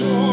joy.